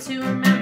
to remember.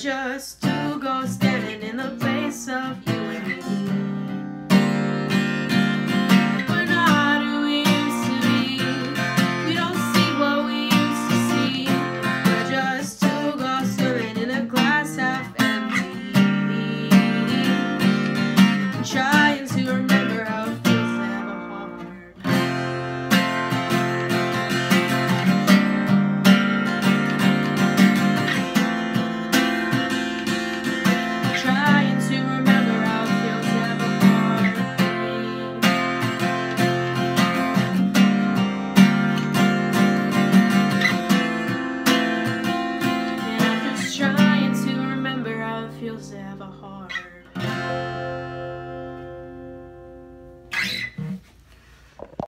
Just have a heart.